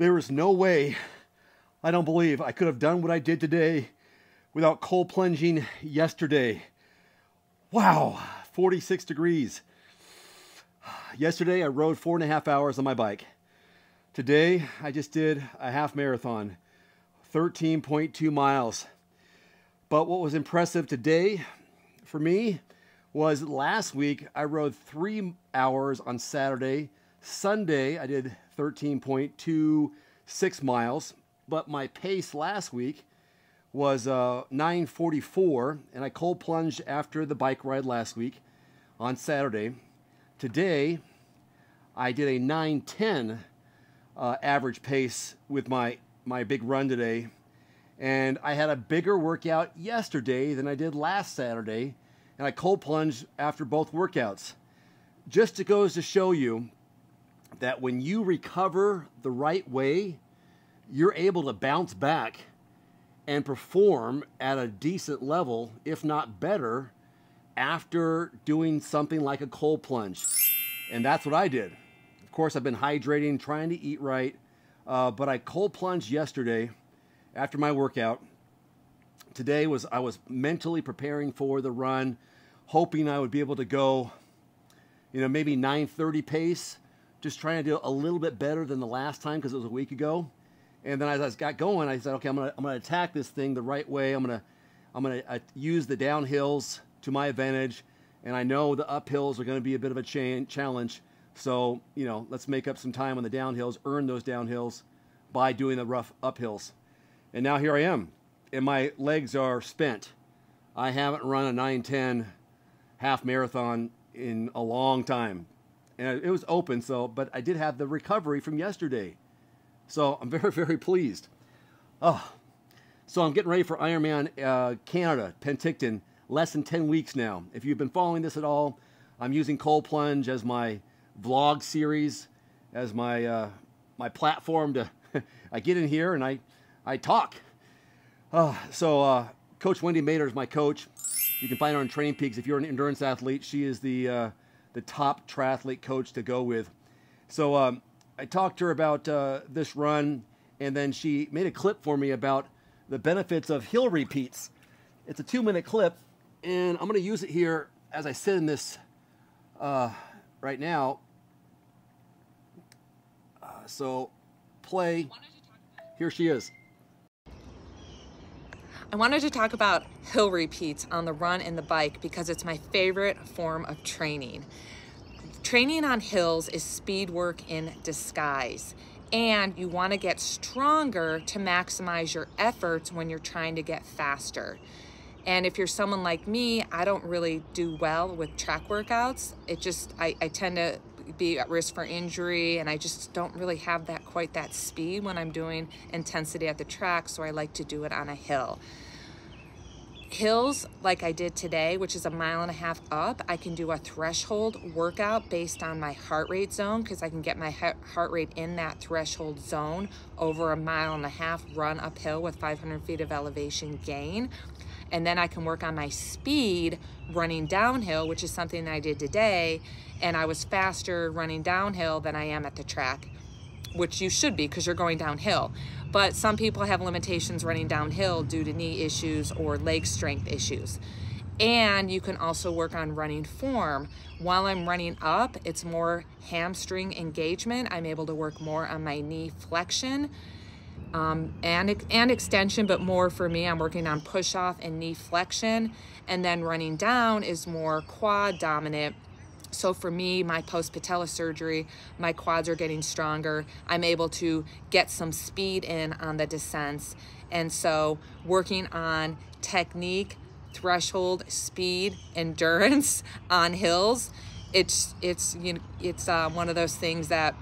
There is no way, I don't believe, I could have done what I did today without cold plunging yesterday. Wow, 46 degrees. Yesterday, I rode four and a half hours on my bike. Today, I just did a half marathon, 13.2 miles. But what was impressive today for me was last week I rode three hours on Saturday. Sunday I did 13.26 miles, but my pace last week was uh, 9:44, and I cold plunged after the bike ride last week on Saturday. Today I did a 9:10 uh, average pace with my my big run today, and I had a bigger workout yesterday than I did last Saturday and I cold plunged after both workouts. Just it goes to show you that when you recover the right way, you're able to bounce back and perform at a decent level, if not better, after doing something like a cold plunge. And that's what I did. Of course, I've been hydrating, trying to eat right, uh, but I cold plunged yesterday after my workout. Today was I was mentally preparing for the run hoping I would be able to go, you know, maybe 9:30 pace, just trying to do a little bit better than the last time because it was a week ago. And then as I got going, I said, okay, I'm gonna I'm gonna attack this thing the right way. I'm gonna I'm gonna uh, use the downhills to my advantage, and I know the uphills are going to be a bit of a cha- challenge. So you know, let's make up some time on the downhills, earn those downhills by doing the rough uphills. And now here I am, and my legs are spent. I haven't run a 910 half marathon in a long time. And it was open, so, but I did have the recovery from yesterday. So I'm very, very pleased. Oh, so I'm getting ready for Ironman uh, Canada, Penticton, less than 10 weeks now. If you've been following this at all, I'm using Cold Plunge as my vlog series, as my, uh, my platform to, I get in here and I, I talk. Uh, so uh, Coach Wendy Mader is my coach. You can find her on Training Peaks. If you're an endurance athlete, she is the uh, the top triathlete coach to go with. So um, I talked to her about uh, this run, and then she made a clip for me about the benefits of hill repeats. It's a two-minute clip, and I'm going to use it here as I sit in this uh, right now. Uh, so play. Here she is. I wanted to talk about hill repeats on the run and the bike because it's my favorite form of training. Training on hills is speed work in disguise and you want to get stronger to maximize your efforts when you're trying to get faster. And if you're someone like me, I don't really do well with track workouts. It just, I, I tend to be at risk for injury and I just don't really have that quite that speed when I'm doing intensity at the track so I like to do it on a hill. Hills like I did today, which is a mile and a half up, I can do a threshold workout based on my heart rate zone because I can get my heart rate in that threshold zone over a mile and a half run uphill with 500 feet of elevation gain and then I can work on my speed running downhill, which is something I did today, and I was faster running downhill than I am at the track, which you should be because you're going downhill. But some people have limitations running downhill due to knee issues or leg strength issues. And you can also work on running form. While I'm running up, it's more hamstring engagement. I'm able to work more on my knee flexion um, and, and extension, but more for me, I'm working on push off and knee flexion. And then running down is more quad dominant. So for me, my post patella surgery, my quads are getting stronger. I'm able to get some speed in on the descents. And so working on technique, threshold, speed, endurance on hills, it's, it's, you know, it's uh, one of those things that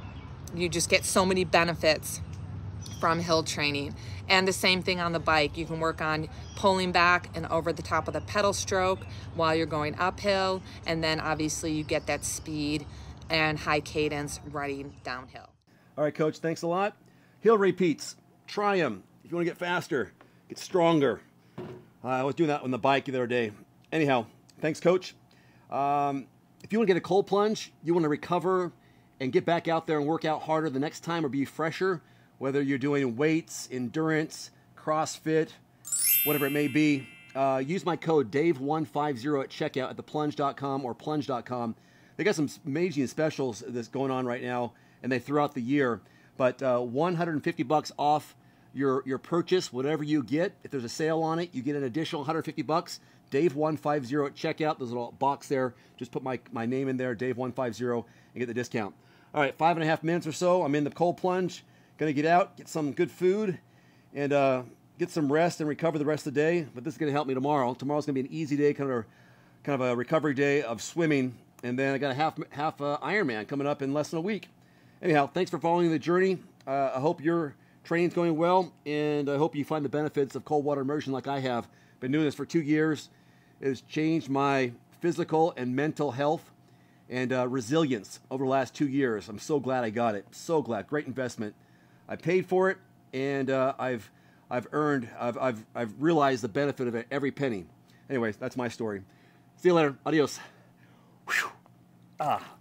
you just get so many benefits from hill training. And the same thing on the bike. You can work on pulling back and over the top of the pedal stroke while you're going uphill. And then obviously you get that speed and high cadence running downhill. All right, coach, thanks a lot. Hill repeats, try them. If you want to get faster, get stronger. Uh, I was doing that on the bike the other day. Anyhow, thanks, coach. Um, if you want to get a cold plunge, you want to recover and get back out there and work out harder the next time or be fresher, whether you're doing weights, endurance, CrossFit, whatever it may be. Uh, use my code Dave150 at checkout at theplunge.com or plunge.com. They got some amazing specials that's going on right now, and they throughout the year. But uh, 150 bucks off your your purchase, whatever you get. If there's a sale on it, you get an additional 150 bucks. Dave150 at checkout. There's a little box there. Just put my, my name in there, Dave150, and get the discount. All right, five and a half minutes or so. I'm in the cold plunge. Gonna get out, get some good food, and uh, get some rest and recover the rest of the day. But this is gonna help me tomorrow. Tomorrow's gonna be an easy day, kind of a, kind of a recovery day of swimming, and then I got a half half uh, Ironman coming up in less than a week. Anyhow, thanks for following the journey. Uh, I hope your training's going well, and I hope you find the benefits of cold water immersion like I have. Been doing this for two years. It has changed my physical and mental health and uh, resilience over the last two years. I'm so glad I got it. So glad. Great investment. I paid for it, and uh, I've I've earned. I've, I've I've realized the benefit of it every penny. Anyways, that's my story. See you later. Adios. Whew. Ah.